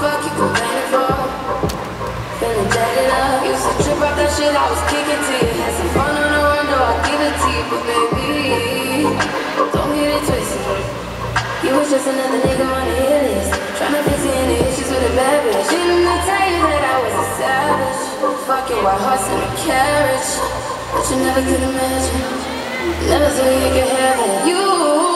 fuck you complaining for? Feeling dead in love, used to trip off that shit I was kicking to you. Had some fun on the run, though I give it to you, but baby, don't get it twisted. You was just another nigga on the hit list, trying to fix any issues with a bad bitch. Didn't I tell you that I was a savage? Fucking white horse in a carriage, but you never could imagine. Never thought you could have it. You.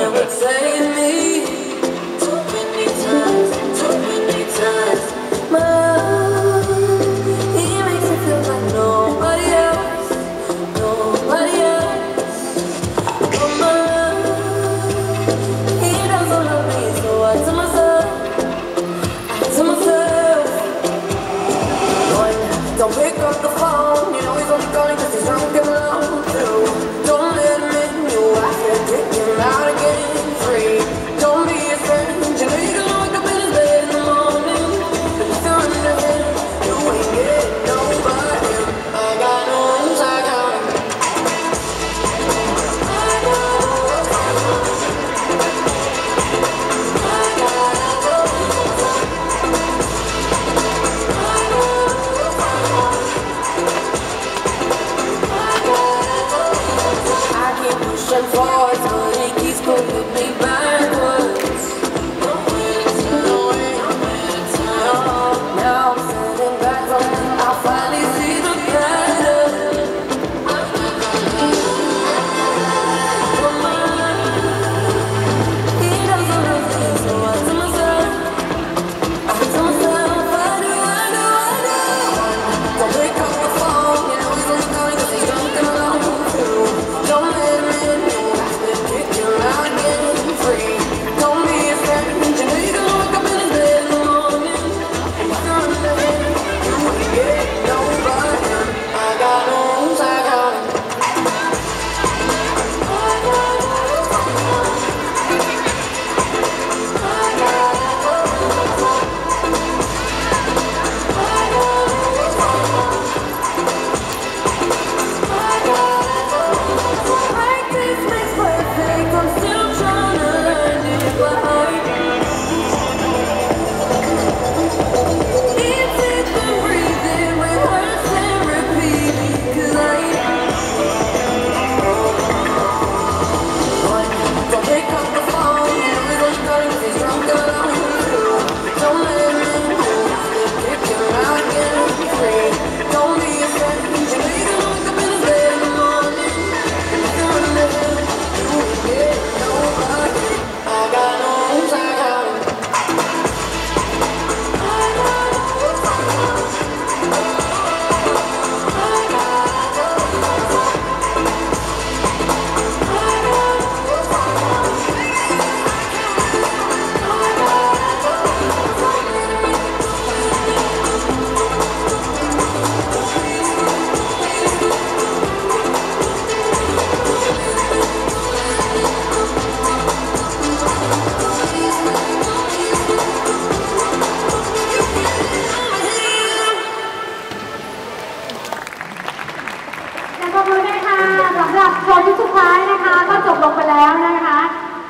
และขอบคุณค่ะสำหรับโชว์ชุดสุดท้ายนะคะ ก็จบลงไปแล้วนะคะ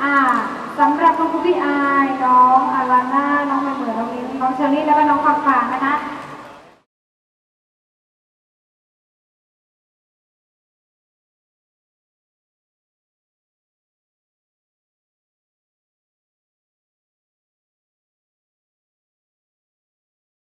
อ่าสำหรับคุณครูพี่อายน้องอาราน่าน้องใบเหมือนน้องมิ้นน้องเชอรี่แล้วก็น้องฟังฟางนะคะ